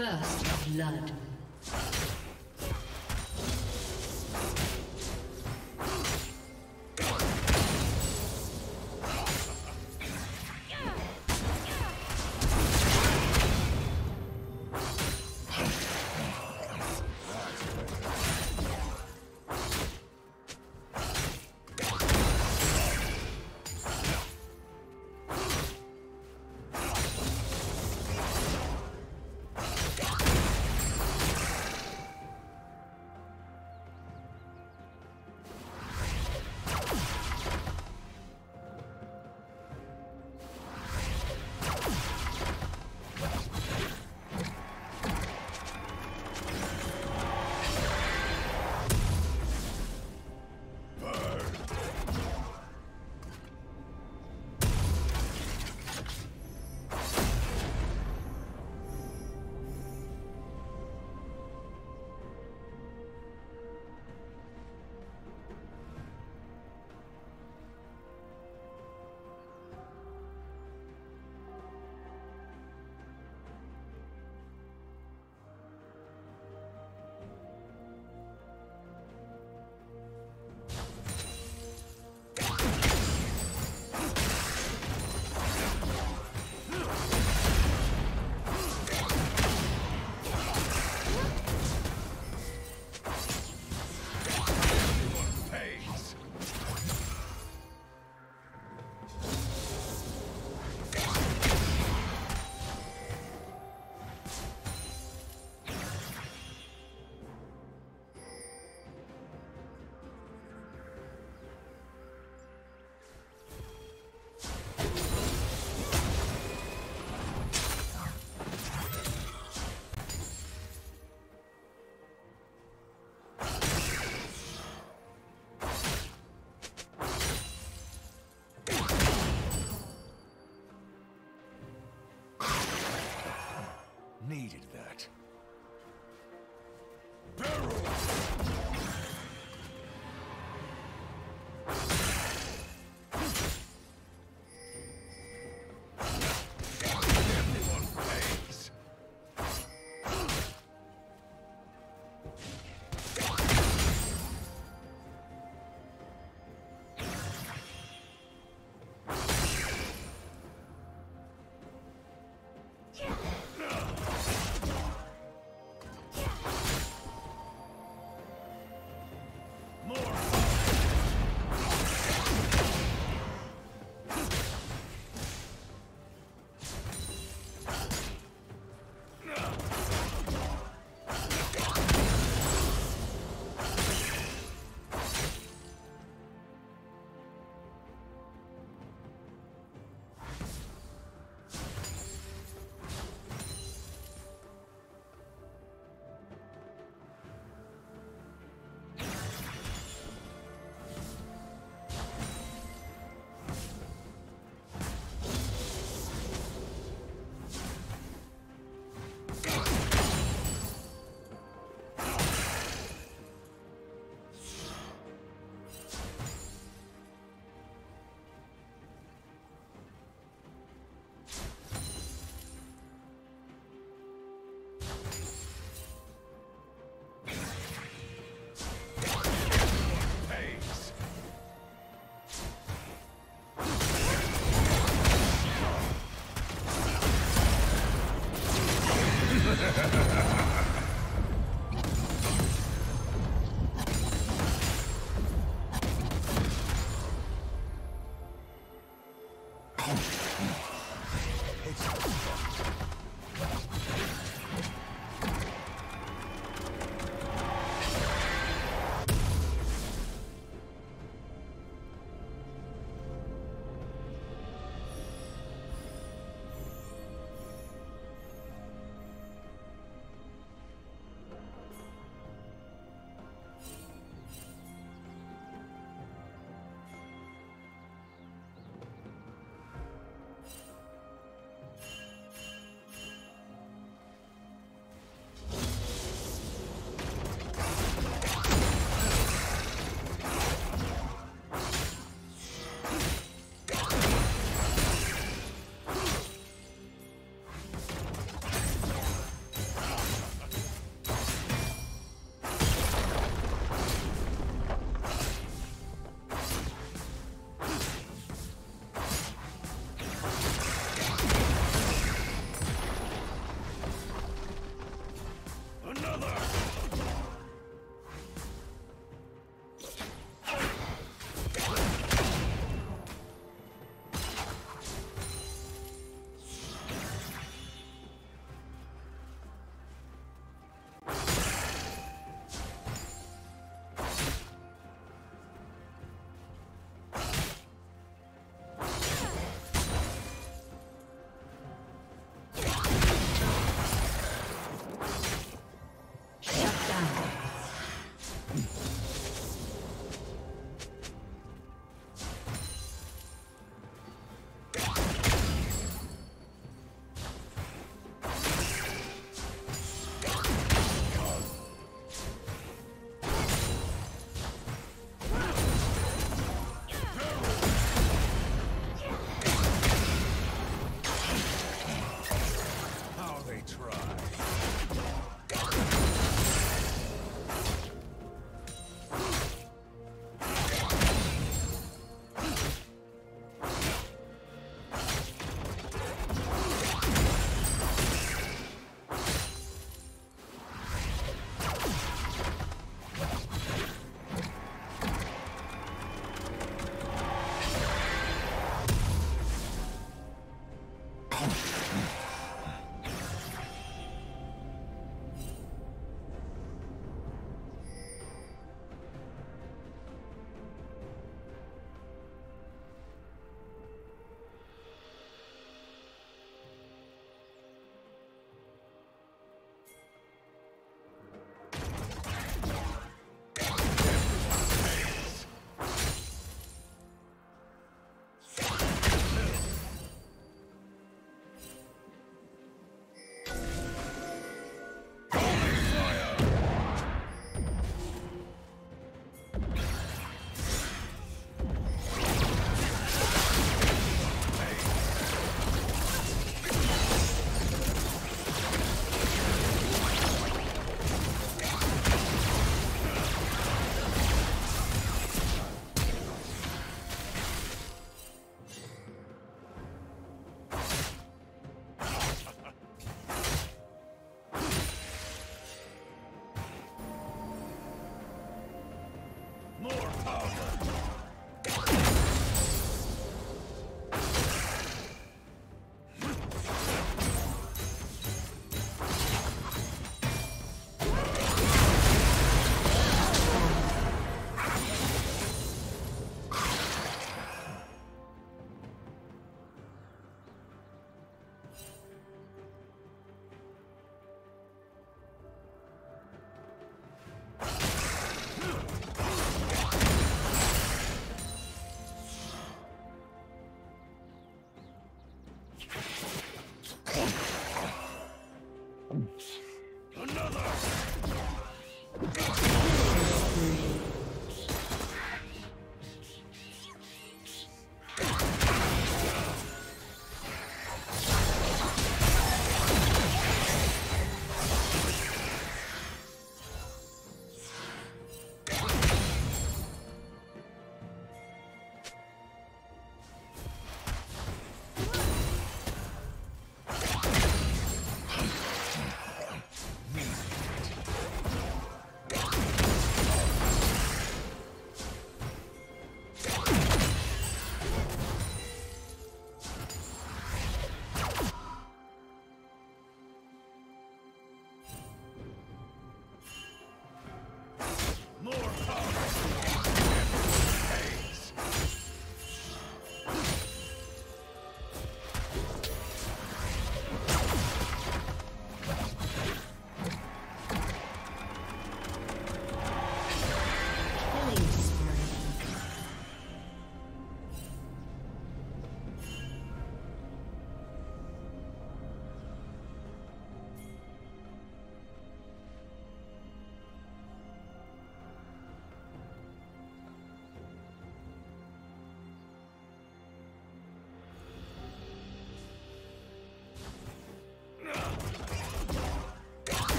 First blood. needed.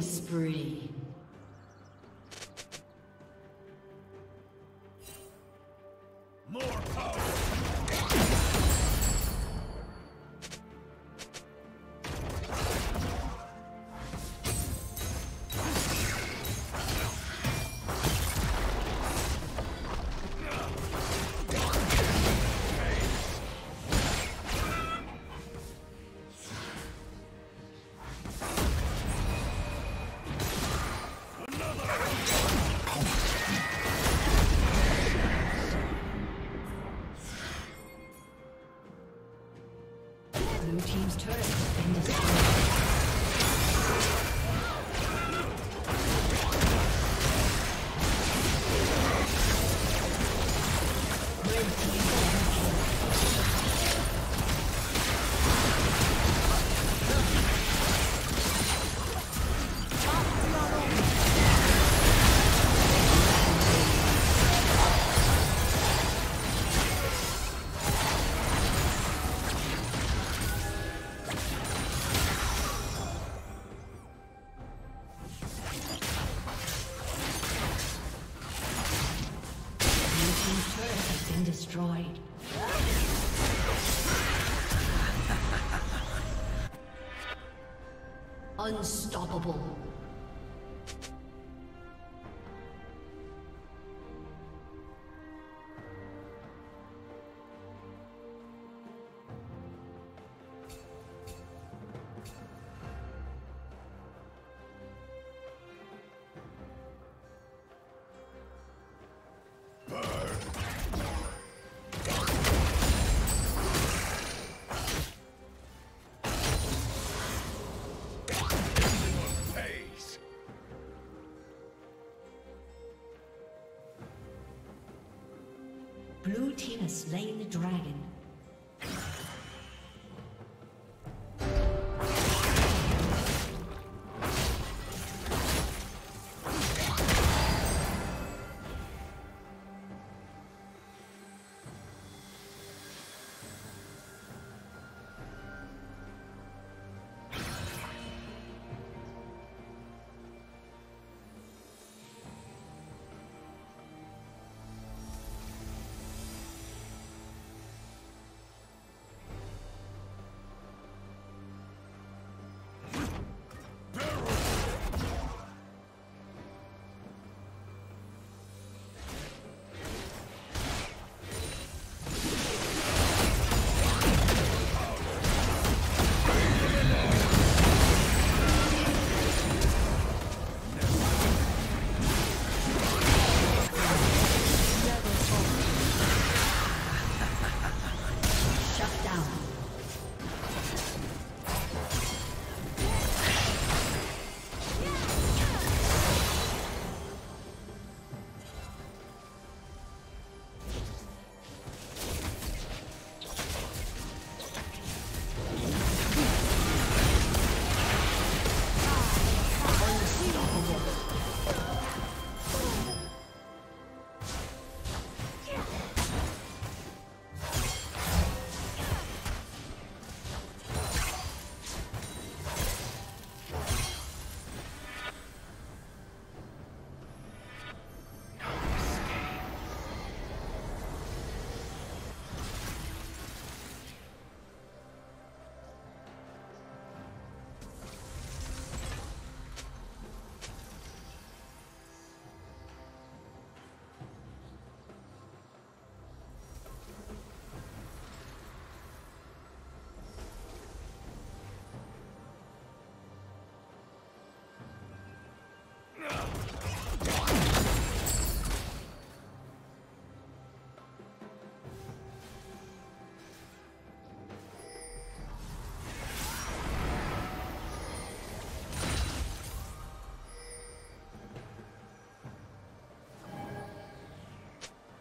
Spree. Unstoppable. Slain the dragon.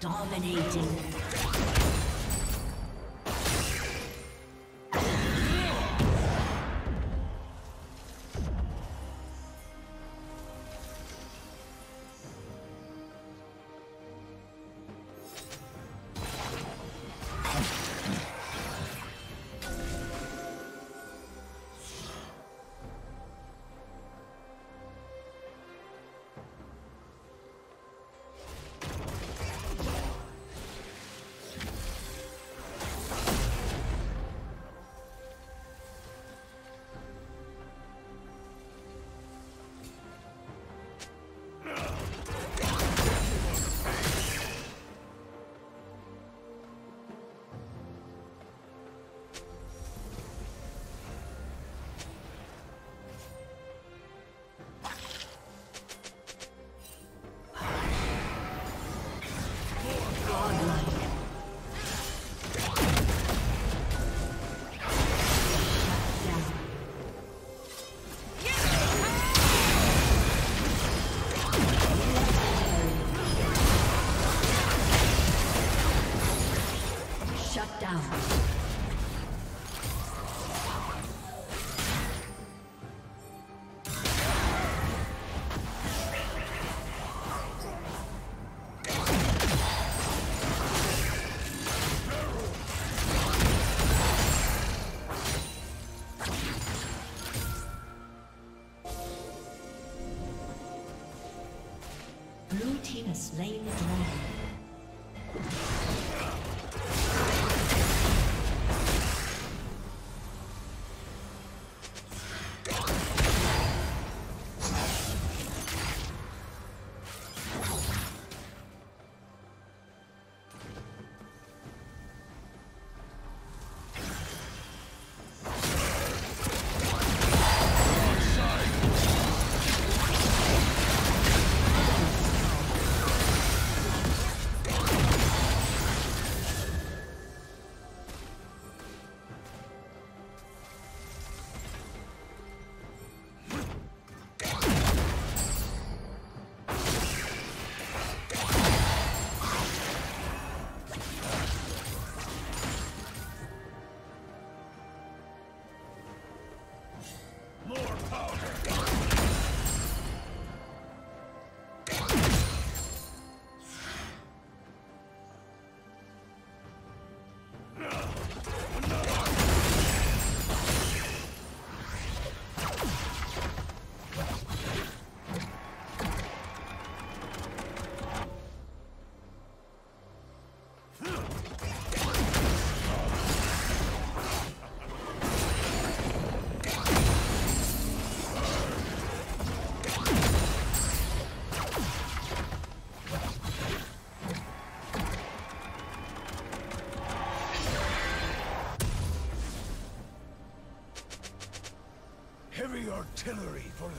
Dominating.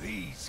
These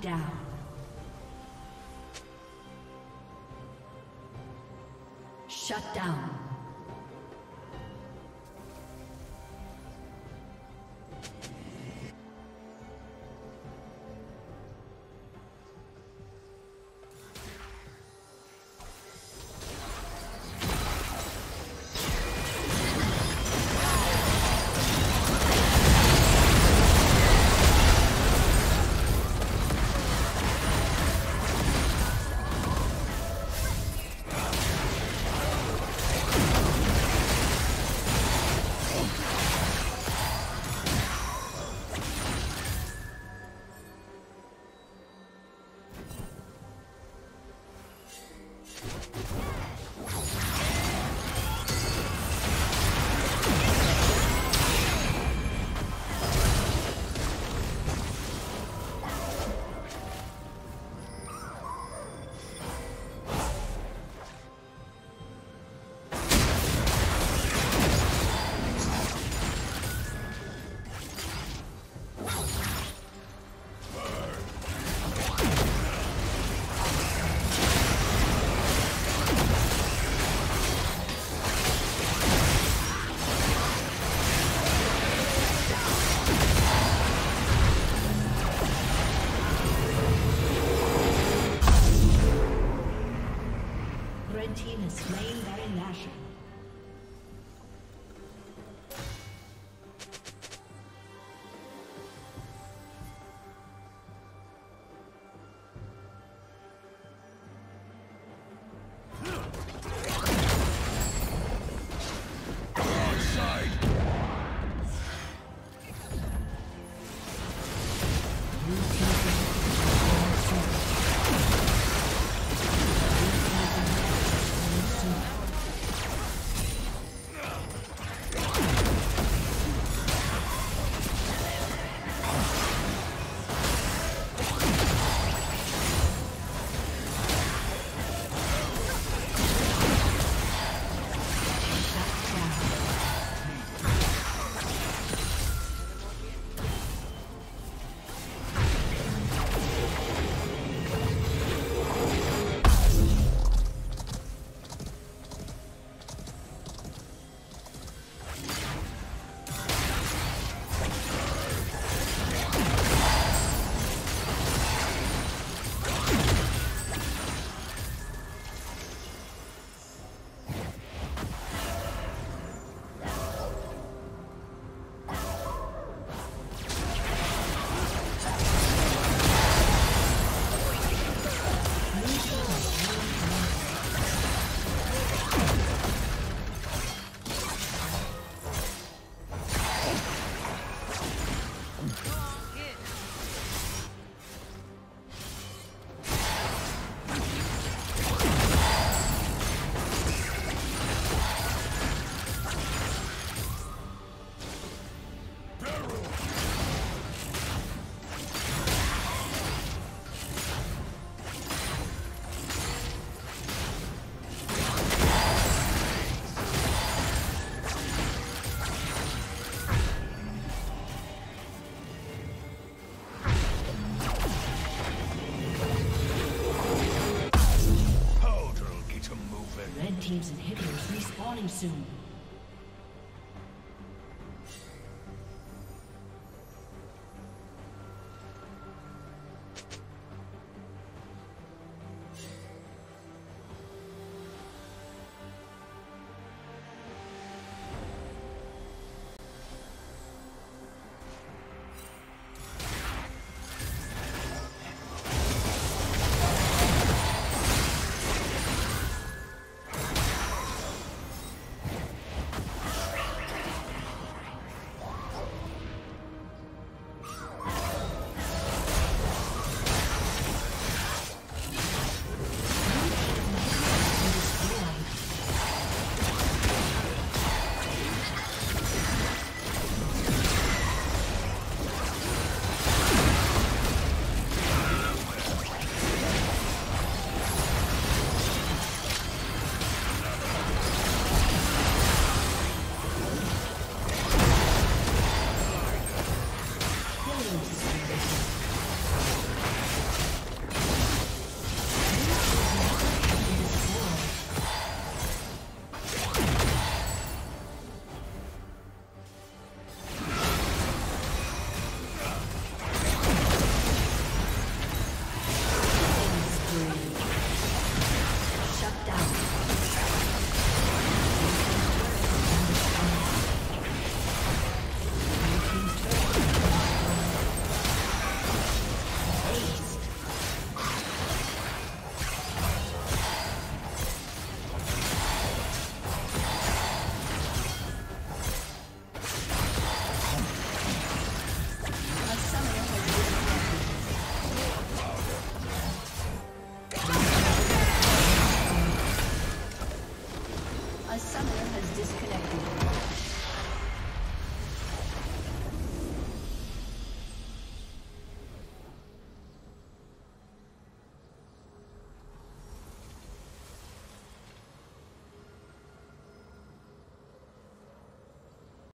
down. Shut down. Soon.